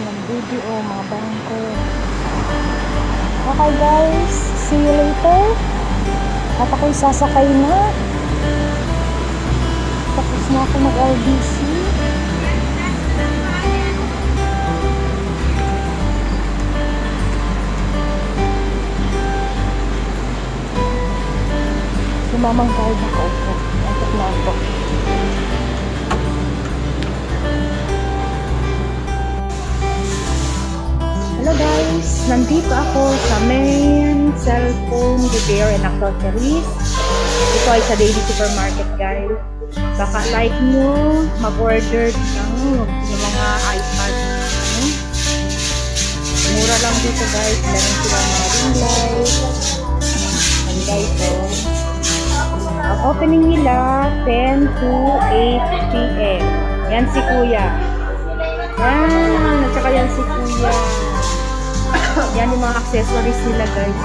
Ang video, mga bangko. Okay guys, see you later. At ako'y sasakay na. Tapos na ako mag-LBC. Sumamang card ako po. Antok na ako. Hello guys! Nandito ako sa main cellphone repair and accessories. Ito ay sa Daily Supermarket guys. Baka like nyo mag-order ng, mga iPad. Ano? Mura lang dito guys. Meron sila mga ring light. And guys. Ang opening nila 10 to 8 p.m. Yan si Kuya. Yan. At saka yan si Kuya. Yan yung mga accessories nila guys.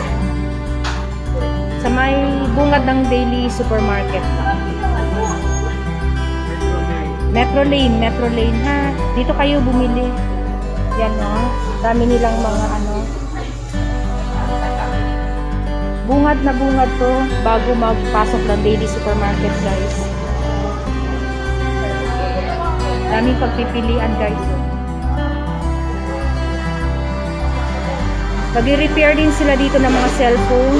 Sa may bungad ng daily supermarket lang. Metro Lane, Metro Lane ha. Dito kayo bumili. Yan no. Dami nilang mga ano. Bungad na bungad to bago magpasok ng daily supermarket guys. Daming pagpipilian guys. Nag-repair din sila dito ng mga cellphone.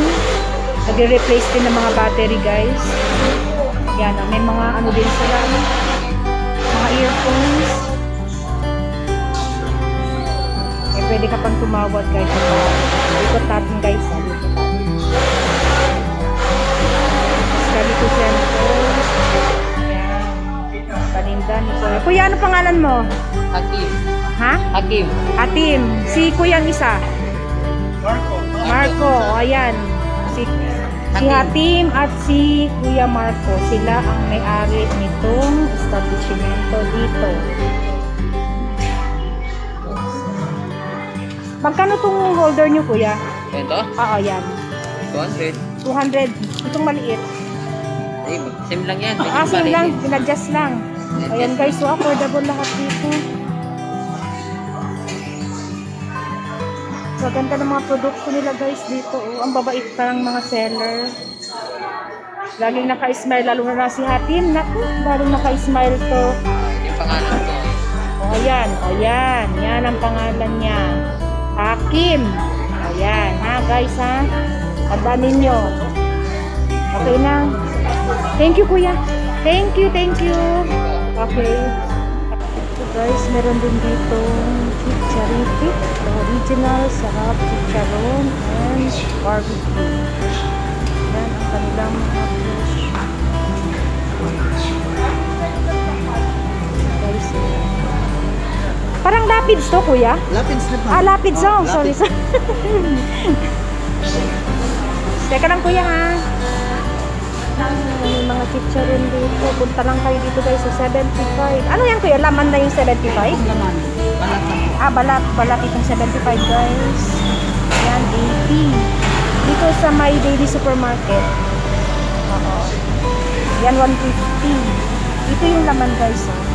Nag-replace din ng mga battery guys. Yan, ah, may mga ano din sila. Mga earphones. Eh, pwede ka pang tumawag guys. Ikot natin guys. Calico Center. Yan. Paninda ni Kuya. Kuya, ano pangalan mo? Hakim. Ha? Hakim. Atim. Si Kuya ang isa. Marco. O ayan. Si, si Hatim at si Kuya Marco, sila ang may-ari nitong establishmento dito. Magkano tong holder nyo, Kuya? Ito? Oo, yan. 200. 200. Itong maliit. Ay, sim lang yan. Ah, same lang. Pinadjust lang. Ayan guys, so affordable lahat dito. So, ganda ng mga produkto nila guys dito. Oh. Ang babait pa ng mga seller. Laging naka-smile, lalo na si Hatim. Naku, lalo naka-smile to. Yung pangalan ko. O, ayan. Ayan. Yan ang pangalan niya. Hakim. Ayan, ha guys, ha? Tandaan ninyo. Okay na. Thank you, kuya. Thank you, thank you. Okay. Meron din dito chicharitik, the original sarap chicharon and barbecue. Yan ang kanilang mga fish. Guys. Parang lapids to, kuya. Lapins na Ah, lapids oh. Sorry, sorry. Teka lang, kuya, ha? Mga chicharon dito. Punta lang kayo dito guys sa 75. Ano yan kuya? Laman na yung 75? Laman. Balat. Ah, balat. Balat itong 75 guys. Yan, 80. Dito sa My Daily Supermarket. Oo. Yan, 150. Ito yung laman guys. Oh.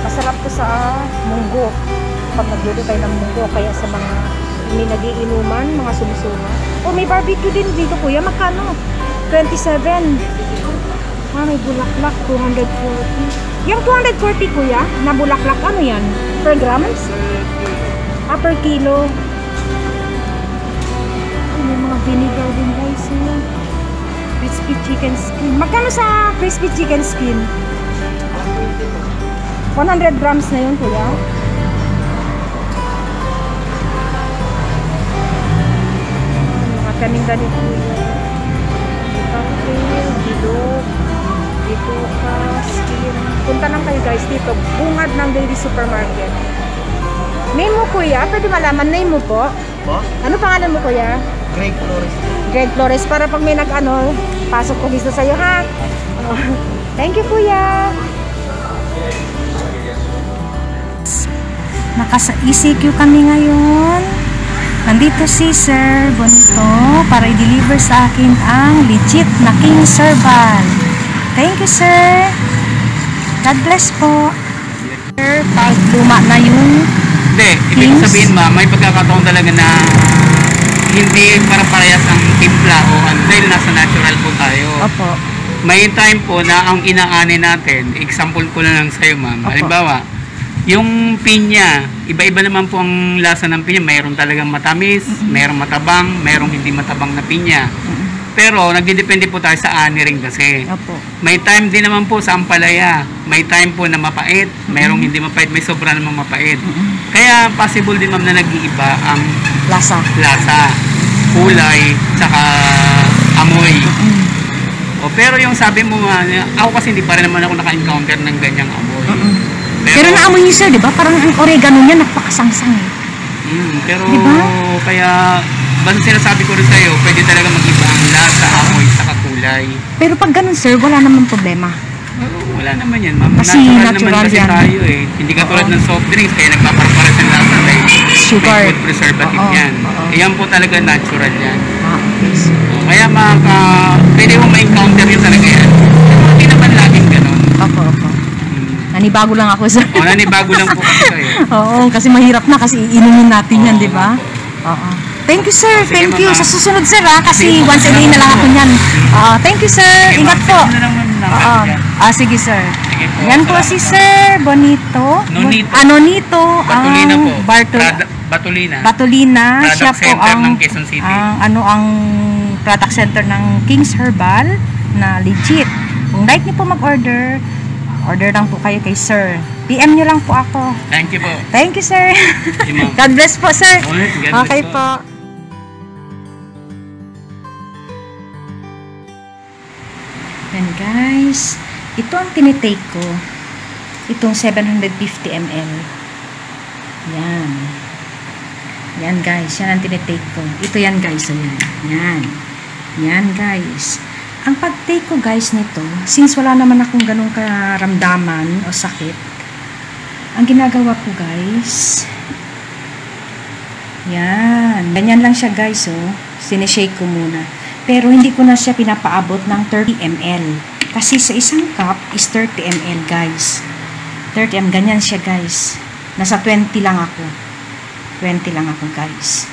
Masarap to sa munggo. Pag nagluto tayo ng munggo, kaya sa mga may nagiinuman, mga sumisuma. Oh, may barbecue din dito kuya. Magkano? 27. Ah, may bulaklak. 240. Yung 240 kuya, na bulaklak, ano yan? Per grams? Ah, per kilo. Ay, may mga vinegar din guys. Ayan. Crispy chicken skin. Magkano sa crispy chicken skin? 100 grams na yun kuya. Mga kaninda ni kuya. Bilog, bituka, skin. Punta lang kayo guys dito. Bungad ng Daily Supermarket. Name mo kuya? Pwede malaman name mo po? Po? Ano pangalan mo kuya? Greg Flores. Greg Flores para pag may nag-ano, pasok ko dito sa'yo ha. Oh, Thank you kuya. Naka-ECQ kami ngayon. Nandito si Sir Bonito para i-deliver sa akin ang legit na King Serval. Thank you, sir. God bless po. Sir, pag luma na yung Hindi, ibig Kings? sabihin ma, may pagkakataon talaga na hindi para parehas ang timpla o ano, dahil nasa natural po tayo. Opo. May time po na ang inaani natin, example ko na lang sa'yo ma'am, Opo. halimbawa, yung pinya, iba-iba naman po ang lasa ng pinya. Mayroon talagang matamis, mayroong matabang, mayroong hindi matabang na pinya. Pero nagdidepende po tayo sa ani rin kasi. Opo. May time din naman po sa ampalaya. May time po na mapait, mayroong hindi mapait, may sobra namang mapait. Kaya possible din ma'am na nag-iiba ang Lasa. lasa, kulay, tsaka amoy. O, pero yung sabi mo ako kasi hindi pa rin naman ako naka-encounter ng ganyang amoy. Pero naamoy niyo, sir, di ba? Parang ang oregano niya napakasangsang eh. Mm, pero Di ba? kaya, basta sinasabi ko rin sa'yo, pwede talaga mag-iba ang lasa, amoy, saka kulay. Pero pag ganun, sir, wala naman problema. Oo, wala naman yan, ma'am. Kasi natural, natural naman kasi yan. tayo eh. Hindi katulad Oo. ng soft drinks, kaya nagpaparparas ng lasa dahil Sugar. may food preservative Oo, yan. oo. Yan po talaga natural yan. Ah, okay. sir. O, Kaya maka, pwede mo ma-encounter yun talaga yan. Hindi naman laging ganun. Opo, opo. Nanibago lang ako, sir. O, nanibago lang po kasi kayo. Oo, kasi mahirap na kasi iinumin natin yan, di ba? Oo. Thank you, sir. Sige, Thank you. Sa susunod, sir, ha? Kasi once a day na lang ako niyan. Oo, thank you, sir. Sige, Ingat po. Oo. Ah, sige, sir. Sige po, Yan po si. Sir Bonito. Nonito. Ah, Nonito. Batulina ang po. Bartol Prada- Batulina. Batulina. Product Siya po ang, ng Quezon City. ang ano ang product center ng King's Herbal na legit. Kung like niyo po mag-order, order lang po kayo kay Sir. PM niyo lang po ako. Thank you po. Thank you, sir. God bless po, sir. God Okay po. po. Yan guys, ito ang tinitake ko. Itong 750 ml. Yan. Yan guys, yan ang tinitake ko. Ito yan guys, so yan. Yan. Yan guys. Ang pag-take ko guys nito, since wala naman akong ganong karamdaman o sakit, ang ginagawa ko guys, yan. Ganyan lang siya guys, oh. Sineshake ko muna. Pero hindi ko na siya pinapaabot ng 30 ml. Kasi sa isang cup is 30 ml guys. 30 ml. Ganyan siya guys. Nasa 20 lang ako. 20 lang ako guys.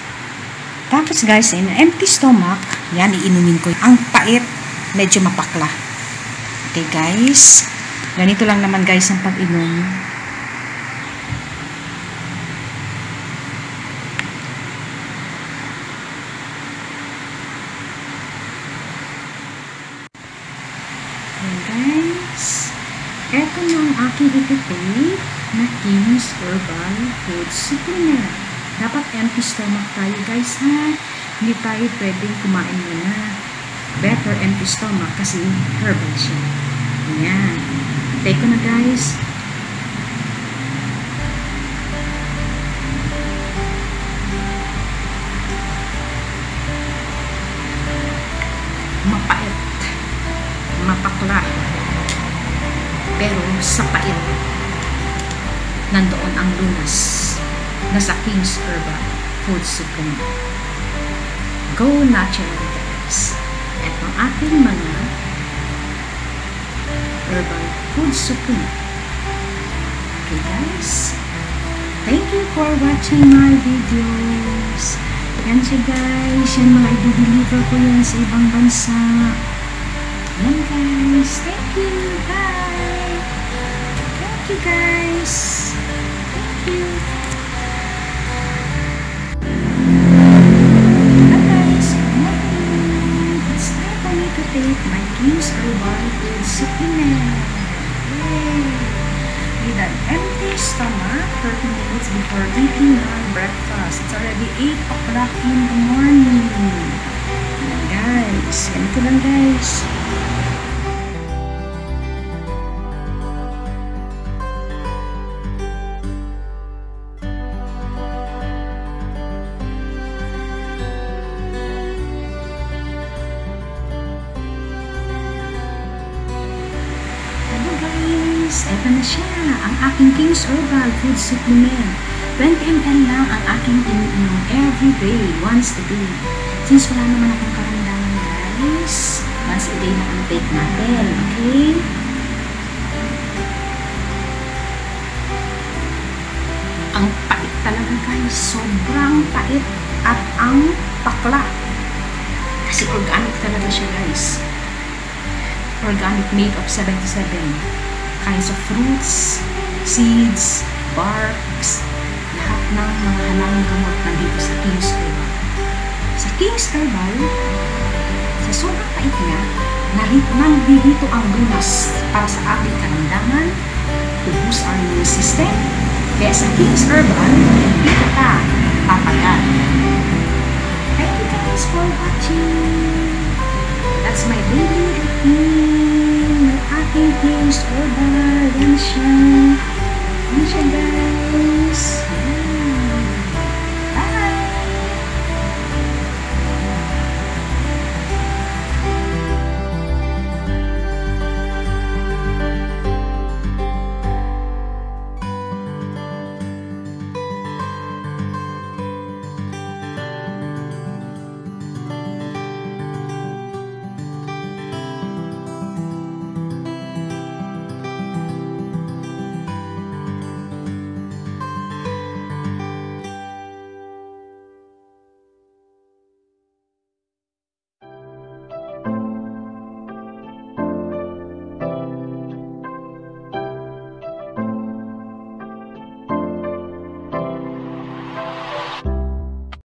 Tapos guys, in empty stomach, yan, iinumin ko. Ang pait, medyo mapakla. Okay guys. Ganito lang naman guys ang pag-inom. Ayan guys. Eto na ang aking ititake na King's Herbal Food Supplement. Dapat empty stomach tayo guys ha. Hindi tayo pwedeng kumain muna. Better empty stomach kasi herbal siya. Ayan. Take ko na guys. Mapait mapakla. Pero sa pait, nandoon ang lunas na sa King's Herbal Food Supplement. Go natural guys. At ang ating mga herbal food supplement. Okay guys. Thank you for watching my videos. Yan siya guys. Yan mga i-deliver ko yan sa ibang bansa. Yan guys. Thank you. Bye. Thank you guys. The morning. Yan guys. Ganito lang guys. Guys! Eto na siya, ang aking King's Herbal Food Supplement. 20 ml lang ang aking iniinom every day, once a day. Since wala naman akong karamdaman guys, once a day na ang take natin, okay? Ang pait talaga guys, sobrang pait at ang pakla. Kasi organic talaga siya guys. Organic made of 77 kinds of fruits, seeds, barks, ng mga halalang gamot nandito sa King's Herbal. Sa King's Herbal, sa sobrang pait niya, narito nandito ang lunas para sa ating karamdaman, to boost our immune system. Kaya sa King's Herbal, dito ka papagal. Thank you guys for watching. That's my daily routine. May aking King's Herbal. Yan siya guys.